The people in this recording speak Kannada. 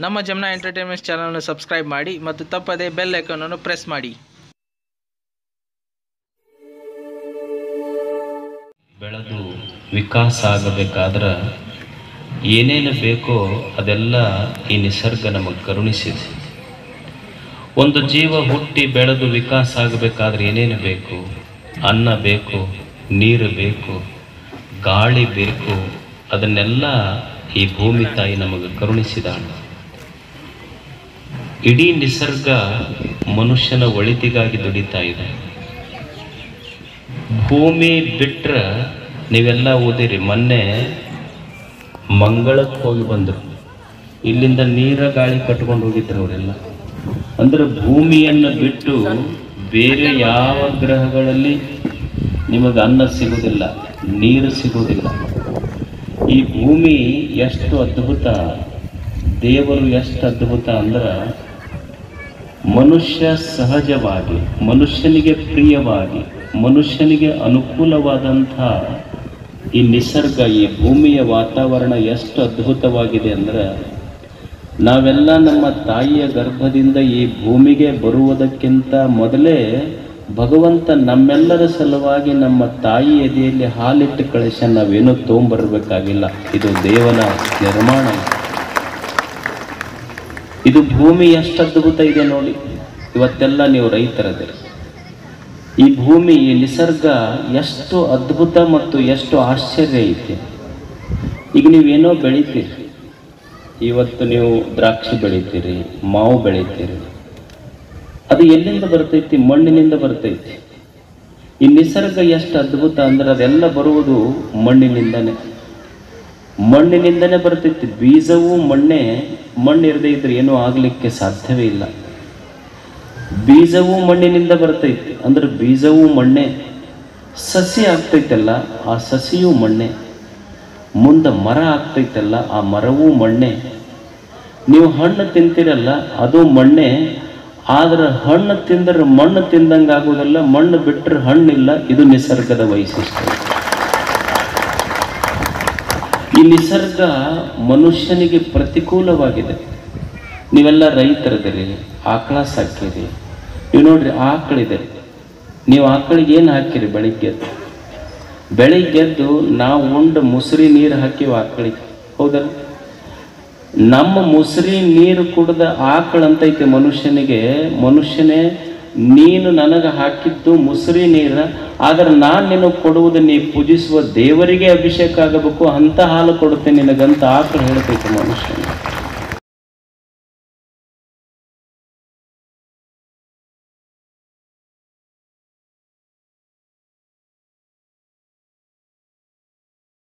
ನಮ್ಮ ಜಮ್ನಾ ಎಂಟರ್ಟೈನ್ಮೆಂಟ್ ಚಾನಲನ್ನು ಸಬ್ಸ್ಕ್ರೈಬ್ ಮಾಡಿ ಮತ್ತು ತಪ್ಪದೇ ಬೆಲ್ ಐಕಾನನ್ನು ಪ್ರೆಸ್ ಮಾಡಿ. ಬೆಳೆದು ವಿಕಾಸ ಆಗಬೇಕಾದ್ರೆ ಏನೇನು ಬೇಕೋ ಅದೆಲ್ಲ ಈ ನಿಸರ್ಗ ನಮಗೆ ಕರುಣಿಸಿದೆ. ಒಂದು ಜೀವ ಹುಟ್ಟಿ ಬೆಳೆದು ವಿಕಾಸ ಆಗಬೇಕಾದ್ರೆ ಏನೇನು ಬೇಕು? ಅನ್ನ ಬೇಕು, ನೀರು ಬೇಕು, ಗಾಳಿ ಬೇಕು, ಅದನ್ನೆಲ್ಲ ಈ ಭೂಮಿ ತಾಯಿ ನಮಗೆ ಕರುಣಿಸಿದಾಳೆ. ಇಡೀ ನಿಸರ್ಗ ಮನುಷ್ಯನ ಒಳಿತಿಗಾಗಿ ದುಡಿತಾ ಇದೆ. ಭೂಮಿ ಬಿಟ್ಟರೆ ನೀವೆಲ್ಲ ಓದಿರಿ, ಮೊನ್ನೆ ಮಂಗಳಕ್ಕೆ ಹೋಗಿ ಬಂದರು. ಇಲ್ಲಿಂದ ನೀರ ಗಾಳಿ ಕಟ್ಕೊಂಡು ಹೋಗಿದ್ರು ಅವರೆಲ್ಲ. ಅಂದ್ರೆ ಭೂಮಿಯನ್ನು ಬಿಟ್ಟು ಬೇರೆ ಯಾವ ಗ್ರಹಗಳಲ್ಲಿ ನಿಮಗೆ ಅನ್ನ ಸಿಗುವುದಿಲ್ಲ ನೀರು ಸಿಗುವುದಿಲ್ಲ ಈ ಭೂಮಿ ಎಷ್ಟು ಅದ್ಭುತ, ದೇವರು ಎಷ್ಟು ಅದ್ಭುತ ಅಂದ್ರೆ ಮನುಷ್ಯ ಸಹಜವಾಗಿ, ಮನುಷ್ಯನಿಗೆ ಪ್ರಿಯವಾಗಿ, ಮನುಷ್ಯನಿಗೆ ಅನುಕೂಲವಾದಂಥ ಈ ನಿಸರ್ಗ, ಈ ಭೂಮಿಯ ವಾತಾವರಣ ಎಷ್ಟು ಅದ್ಭುತವಾಗಿದೆ ಅಂದ್ರೆ, ನಾವೆಲ್ಲ ನಮ್ಮ ತಾಯಿಯ ಗರ್ಭದಿಂದ ಈ ಭೂಮಿಗೆ ಬರುವುದಕ್ಕಿಂತ ಮೊದಲೇ ಭಗವಂತ ನಮ್ಮೆಲ್ಲರ ಸಲುವಾಗಿ ನಮ್ಮ ತಾಯಿ ಎದೆಯಲ್ಲಿ ಹಾಲಿಟ್ಟು ಕಳಿಸ, ನಾವೇನೂ ತೊಗೊಂಬರ್ಬೇಕಾಗಿಲ್ಲ. ಇದು ದೇವನ ನಿರ್ಮಾಣ. ಇದು ಭೂಮಿ ಎಷ್ಟು ಅದ್ಭುತ ಇದೆ ನೋಡಿ. ಇವತ್ತೆಲ್ಲ ನೀವು ರೈತರದಿರಿ. ಈ ಭೂಮಿ, ಈ ನಿಸರ್ಗ ಎಷ್ಟು ಅದ್ಭುತ ಮತ್ತು ಎಷ್ಟು ಆಶ್ಚರ್ಯ ಐತೆ. ಈಗ ನೀವೇನೋ ಬೆಳಿತೀರಿ. ಇವತ್ತು ನೀವು ದ್ರಾಕ್ಷಿ ಬೆಳಿತೀರಿ, ಮಾವು ಬೆಳಿತೀರಿ. ಅದು ಎಲ್ಲಿಂದ ಬರ್ತೈತಿ? ಮಣ್ಣಿನಿಂದ ಬರ್ತೈತಿ. ಈ ನಿಸರ್ಗ ಎಷ್ಟು ಅದ್ಭುತ ಅಂದ್ರೆ ಅದೆಲ್ಲ ಬರುವುದು ಮಣ್ಣಿನಿಂದನೇ. ಮಣ್ಣಿನಿಂದನೇ ಬರ್ತೈತಿ ಬೀಜವೂ ಮಣ್ಣೆ, ಮಣ್ಣು ಇರದೇ ಇದ್ರೆ ಏನೂ ಆಗಲಿಕ್ಕೆ ಸಾಧ್ಯವೇ ಇಲ್ಲ. ಬೀಜವೂ ಮಣ್ಣಿನಿಂದ ಬರ್ತೈತಿ ಅಂದ್ರೆ ಬೀಜವೂ ಮಣ್ಣೆ. ಸಸಿ ಆಗ್ತೈತಲ್ಲ, ಆ ಸಸಿಯೂ ಮಣ್ಣೆ. ಮುಂದೆ ಮರ ಆಗ್ತೈತಲ್ಲ, ಆ ಮರವೂ ಮಣ್ಣೆ. ನೀವು ಹಣ್ಣು ತಿಂತೀರಲ್ಲ, ಅದು ಮಣ್ಣೆ. ಆದ್ರೆ ಹಣ್ಣು ತಿಂದ್ರೆ ಮಣ್ಣು ತಿಂದಂಗೆ ಆಗೋದಲ್ಲ ಮಣ್ಣು ಬಿಟ್ಟರೆ ಹಣ್ಣಿಲ್ಲ, ಇದು ನಿಸರ್ಗದ ವೈಶಿಷ್ಟ್ಯ. ಈ ನಿಸರ್ಗ ಮನುಷ್ಯನಿಗೆ ಪ್ರತಿಕೂಲವಾಗಿದೆ. ನೀವೆಲ್ಲ ರೈತರದಿರಿ ಆಕಳ ಸಾಕಿರಿ ನೀವು ನೋಡ್ರಿ ಆಕಳಿದೆ. ನೀವು ಆಕಳಿಗೆ ಏನು ಹಾಕಿರಿ ಬೆಳಿಗ್ಗೆ ಬೆಳಿಗ್ಗೆದ್ದು ಬೆಳಿಗ್ಗೆ ಎದ್ದು ನಾವು ಉಂಡು ಮುಸುರಿ ನೀರು ಹಾಕಿವಿ ಆಕಳಿಗೆ. ಹೌದಲ್ಲ ನಮ್ಮ ಮುಸುರಿ ನೀರು ಕುಡ್ದ ಆಕಳಂತೈತೆ ಮನುಷ್ಯನಿಗೆ. ಮನುಷ್ಯನೇ ನೀನು ನನಗೆ ಹಾಕಿದ್ದು ಮುಸುರಿ ನೀರ, ಆದರೆ ನಾನು ನಿನಗೆ ಕೊಡುವುದು ನೀ ಪೂಜಿಸುವ ದೇವರಿಗೆ ಅಭಿಷೇಕ ಆಗಬೇಕು ಅಂತ ಹಾಲು ಕೊಡುತ್ತೆ ನಿನಗಂತ ಆಕಳು ಹೇಳಬೇಕು ಮನುಷ್ಯನಿಗೆ